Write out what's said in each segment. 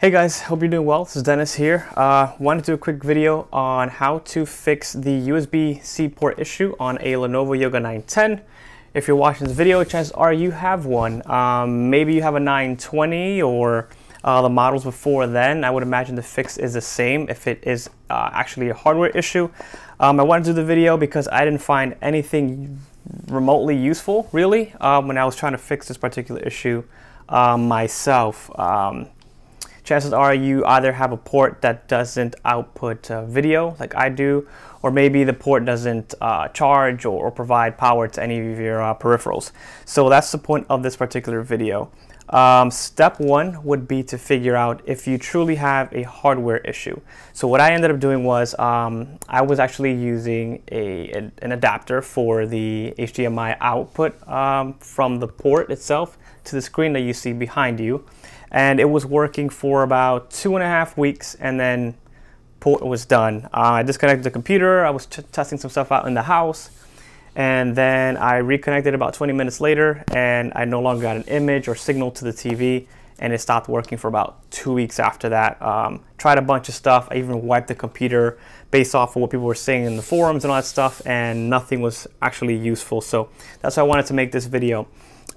Hey guys, hope you're doing well. This is Dennis here. Uh, wanted to do a quick video on how to fix the USB-C port issue on a Lenovo Yoga 910. If you're watching this video, chances are you have one. Um, maybe you have a 920 or uh, the models before then. I would imagine the fix is the same if it is uh, actually a hardware issue. Um, I wanted to do the video because I didn't find anything remotely useful, really, um, when I was trying to fix this particular issue um, myself. Chances are you either have a port that doesn't output uh, video like I do, or maybe the port doesn't uh, charge or, or, provide power to any of your uh, peripherals. So that's the point of this particular video. Um, step one would be to figure out if you truly have a hardware issue. So what I ended up doing was um, I was actually using a, an adapter for the HDMI output um, from the port itself to the screen that you see behind you and it was working for about two and a half weeks and then port was done. Uh, I disconnected the computer, I was testing some stuff out in the house and then I reconnected about 20 minutes later and I no longer got an image or signal to the TV and it stopped working for about two weeks after that. Um, tried a bunch of stuff, I even wiped the computer based off of what people were saying in the forums and all that stuff and nothing was actually useful. So that's why I wanted to make this video.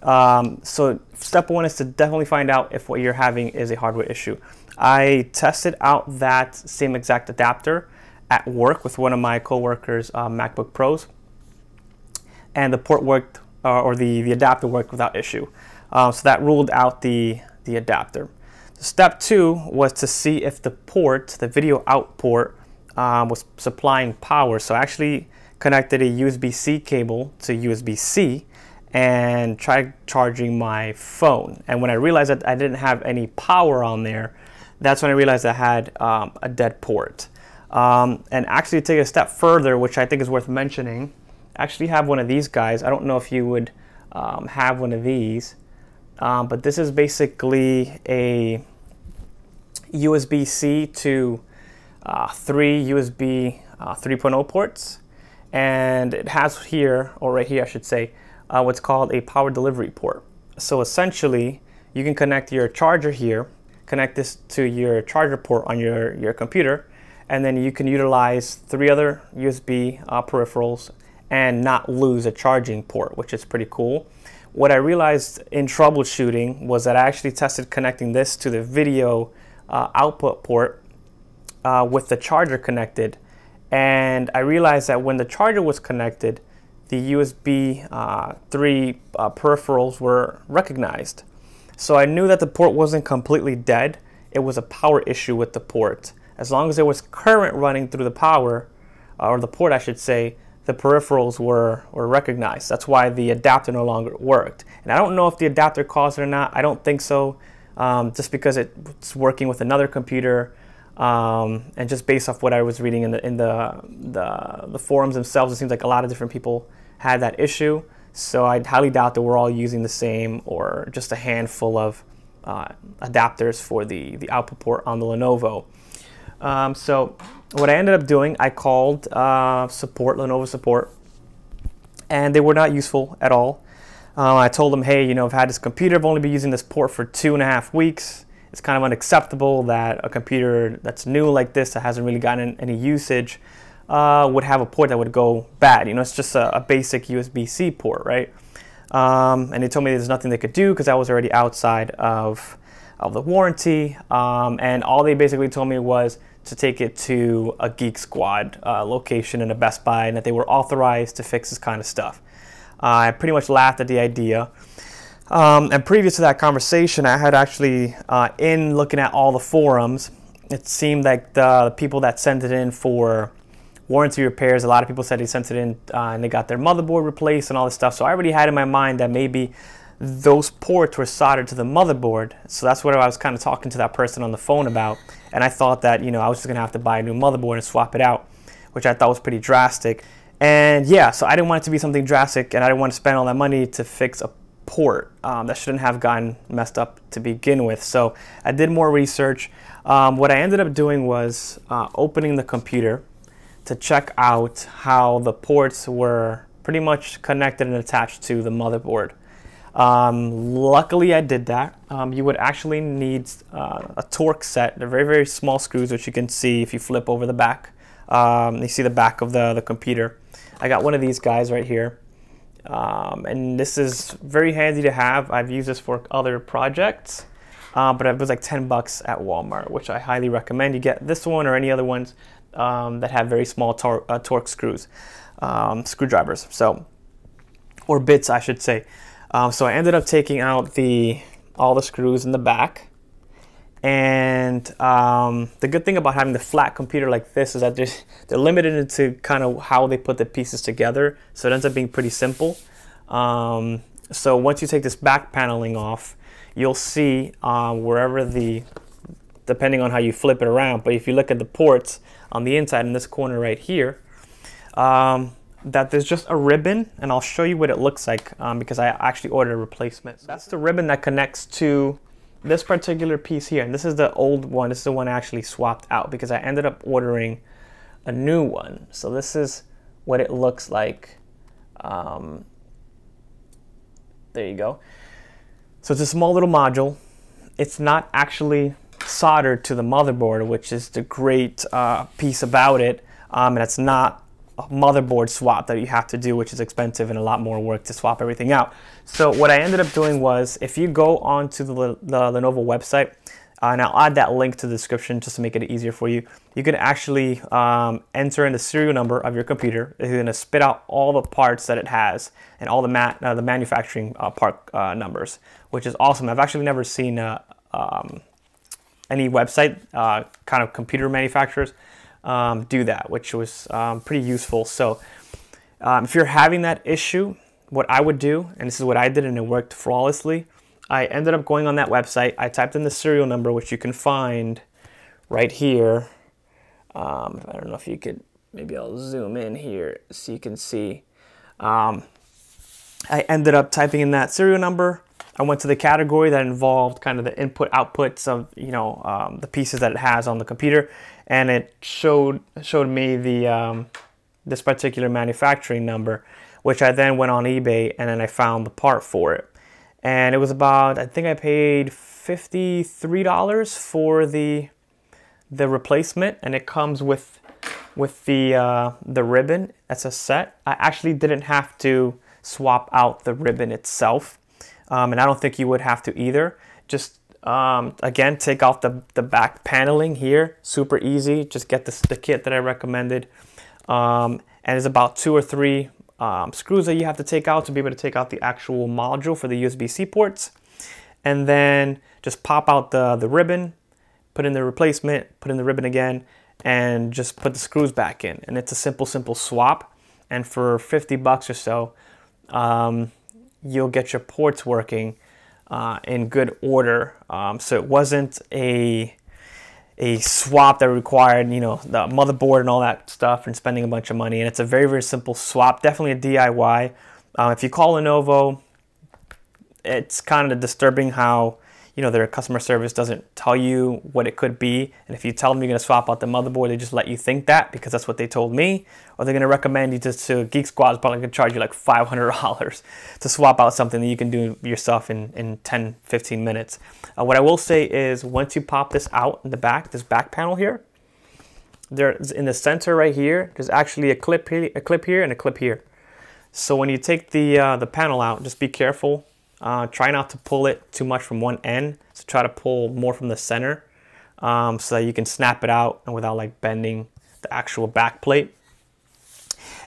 Um, so step one is to definitely find out if what you're having is a hardware issue. I tested out that same exact adapter at work with one of my coworkers' uh, MacBook Pros, and the port worked, uh, or the, the adapter worked without issue. Um, so that ruled out the, the adapter. Step two was to see if the port, the video out port, um, was supplying power. So I actually connected a USB-C cable to USB-C and tried charging my phone. And when I realized that I didn't have any power on there, that's when I realized I had um, a dead port. Um, and actually take a step further, which I think is worth mentioning, I actually have one of these guys. I don't know if you would um, have one of these, um, but this is basically a USB-C to uh, three USB uh, 3.0 ports. And it has here, or right here I should say, uh, what's called a power delivery port. So essentially, you can connect your charger here, connect this to your charger port on your, your computer, and then you can utilize three other USB uh, peripherals and not lose a charging port, which is pretty cool. What I realized in troubleshooting was that I actually tested connecting this to the video uh, output port uh, with the charger connected. And I realized that when the charger was connected, the USB uh, 3 uh, peripherals were recognized. So I knew that the port wasn't completely dead. It was a power issue with the port. As long as there was current running through the power, uh, or the port I should say, the peripherals were, were recognized. That's why the adapter no longer worked. And I don't know if the adapter caused it or not. I don't think so, um, just because it's working with another computer. Um, and just based off what I was reading in the in the, the, the forums themselves, it seems like a lot of different people had that issue. So I highly doubt that we're all using the same or just a handful of uh, adapters for the, the output port on the Lenovo. Um, so what I ended up doing, I called uh, support, Lenovo support, and they were not useful at all. Uh, I told them, hey, you know, I've had this computer, I've only been using this port for two and a half weeks. It's kind of unacceptable that a computer that's new like this that hasn't really gotten any usage uh, would have a port that would go bad. You know, it's just a, a basic USB-C port, right? Um, and they told me there's nothing they could do because I was already outside of, of the warranty. Um, and all they basically told me was to take it to a Geek Squad uh, location in a Best Buy and that they were authorized to fix this kind of stuff. Uh, I pretty much laughed at the idea. Um, and previous to that conversation, I had actually, uh, in looking at all the forums, it seemed like the, the people that sent it in for warranty repairs. A lot of people said they sent it in uh, and they got their motherboard replaced and all this stuff. So I already had in my mind that maybe those ports were soldered to the motherboard. So that's what I was kind of talking to that person on the phone about. And I thought that, you know, I was just going to have to buy a new motherboard and swap it out, which I thought was pretty drastic. And yeah, so I didn't want it to be something drastic and I didn't want to spend all that money to fix a port um, that shouldn't have gotten messed up to begin with. So I did more research. Um, what I ended up doing was uh, opening the computer to check out how the ports were pretty much connected and attached to the motherboard. Um, luckily, I did that. Um, you would actually need uh, a Torx set. They're very, very small screws, which you can see if you flip over the back. Um, you see the back of the, the computer. I got one of these guys right here. Um, and this is very handy to have. I've used this for other projects, uh, but it was like 10 bucks at Walmart, which I highly recommend. You get this one or any other ones um, that have very small tor uh, Torx screws, um, screwdrivers. So, or bits, I should say. Um, so I ended up taking out the all the screws in the back. And um, the good thing about having the flat computer like this is that they're, they're limited into kind of how they put the pieces together. So it ends up being pretty simple. Um, so once you take this back paneling off, you'll see uh, wherever the, depending on how you flip it around, but if you look at the ports on the inside in this corner right here, um, that there's just a ribbon and I'll show you what it looks like um, because I actually ordered a replacement. So that's the ribbon that connects to this particular piece here. And this is the old one. This is the one I actually swapped out because I ended up ordering a new one. So this is what it looks like. Um, there you go. So it's a small little module. It's not actually soldered to the motherboard, which is the great uh, piece about it. Um, and it's not a motherboard swap that you have to do, which is expensive and a lot more work to swap everything out. So what I ended up doing was, if you go onto the, the Lenovo website, uh, and I'll add that link to the description just to make it easier for you. You can actually um, enter in the serial number of your computer. It's going to spit out all the parts that it has and all the mat, uh, the manufacturing uh, part uh, numbers, which is awesome. I've actually never seen uh, um, any website, uh, kind of computer manufacturers, um, do that, which was um, pretty useful. So um, if you're having that issue, what I would do, and this is what I did and it worked flawlessly, I ended up going on that website. I typed in the serial number, which you can find right here. Um, I don't know if you could, maybe I'll zoom in here so you can see. Um, I ended up typing in that serial number. I went to the category that involved kind of the input outputs of you know um, the pieces that it has on the computer, and it showed showed me the um, this particular manufacturing number, which I then went on eBay and then I found the part for it, and it was about I think I paid fifty three dollars for the the replacement, and it comes with with the uh, the ribbon as a set. I actually didn't have to swap out the ribbon itself, um, and I don't think you would have to either. Just um, again, take off the, the back paneling here, super easy. Just get the, the kit that I recommended. Um, and it's about two or three um, screws that you have to take out to be able to take out the actual module for the USB-C ports. And then just pop out the, the ribbon, put in the replacement, put in the ribbon again, and just put the screws back in. And it's a simple, simple swap. And for 50 bucks or so, um, you'll get your ports working uh, in good order. Um, so it wasn't a a swap that required you know the motherboard and all that stuff and spending a bunch of money. And it's a very very simple swap. Definitely a DIY. Uh, if you call Lenovo, it's kind of disturbing how you know, their customer service doesn't tell you what it could be. And if you tell them you're going to swap out the motherboard, they just let you think that because that's what they told me. Or they're going to recommend you to, to Geek Squad is probably to charge you like $500 to swap out something that you can do yourself in, in 10, 15 minutes. Uh, what I will say is once you pop this out in the back, this back panel here, there's in the center right here, there's actually a clip here, a clip here and a clip here. So when you take the, uh, the panel out, just be careful uh, try not to pull it too much from one end. So try to pull more from the center um, so that you can snap it out and without like bending the actual back plate.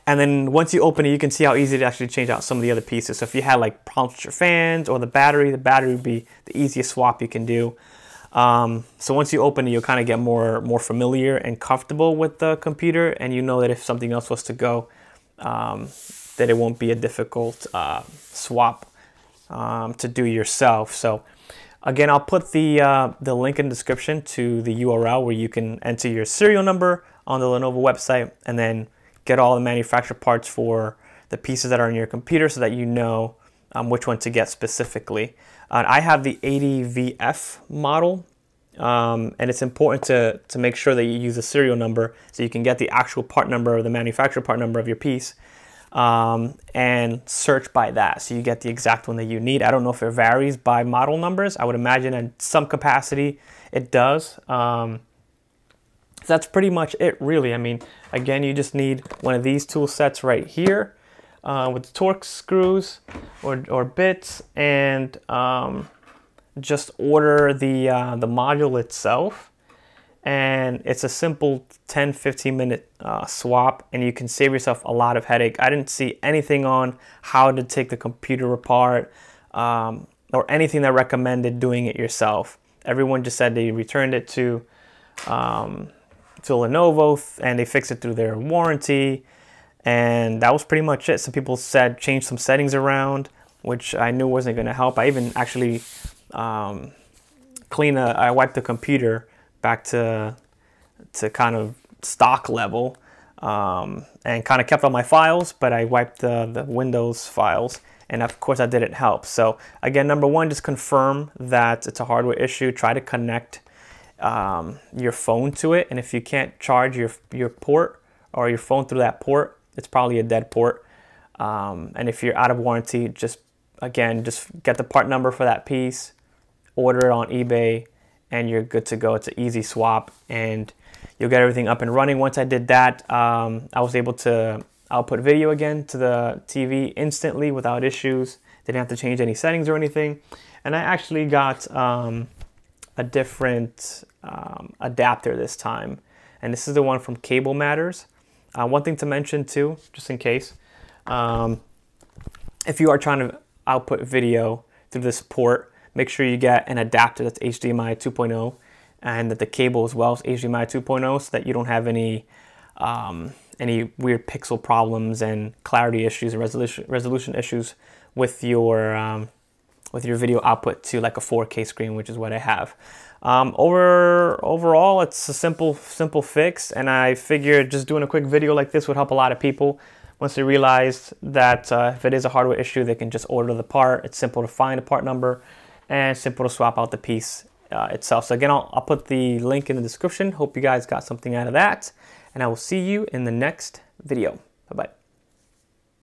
And then once you open it, you can see how easy it actually change out some of the other pieces. So if you had like problems with your fans or the battery, the battery would be the easiest swap you can do. Um, so once you open it, you'll kind of get more more familiar and comfortable with the computer, and you know that if something else was to go, um, that it won't be a difficult uh, swap um, to do yourself. So again, I'll put the, uh, the link in the description to the URL where you can enter your serial number on the Lenovo website and then get all the manufacturer parts for the pieces that are in your computer so that you know um, which one to get specifically. Uh, I have the 80VF model um, and it's important to, to make sure that you use a serial number so you can get the actual part number or the manufacturer part number of your piece um, and search by that. So you get the exact one that you need. I don't know if it varies by model numbers. I would imagine in some capacity it does. Um, that's pretty much it really. I mean, again, you just need one of these tool sets right here uh, with Torx screws or, or bits and um, just order the, uh, the module itself and it's a simple 10 15 minute uh, swap and you can save yourself a lot of headache. I didn't see anything on how to take the computer apart um, or anything that recommended doing it yourself. Everyone just said they returned it to um, to lenovo and they fixed it through their warranty and that was pretty much it. Some people said change some settings around which i knew wasn't going to help. I even actually um, clean a, i wiped the computer back to to kind of stock level um, and kind of kept all my files, but I wiped the, the Windows files. And of course, that didn't help. So again, number one, just confirm that it's a hardware issue. Try to connect um, your phone to it. And if you can't charge your, your port or your phone through that port, it's probably a dead port. Um, and if you're out of warranty, just again, just get the part number for that piece, order it on eBay, and you're good to go. It's an easy swap and you'll get everything up and running. Once I did that, um, I was able to output video again to the TV instantly without issues. Didn't have to change any settings or anything. And I actually got um, a different um, adapter this time. And this is the one from Cable Matters. Uh, one thing to mention too, just in case, um, if you are trying to output video through this port, make sure you get an adapter that's HDMI 2.0 and that the cable as well is HDMI 2.0 so that you don't have any um, any weird pixel problems and clarity issues and resolution resolution issues with your um, with your video output to like a 4K screen, which is what I have. Um, over overall, it's a simple simple fix, and I figured just doing a quick video like this would help a lot of people. Once they realize that uh, if it is a hardware issue, they can just order the part. It's simple to find a part number and simple to swap out the piece uh, itself. So again, I'll, I'll put the link in the description. Hope you guys got something out of that. And I will see you in the next video. Bye-bye.